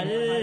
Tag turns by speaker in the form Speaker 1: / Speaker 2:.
Speaker 1: عليه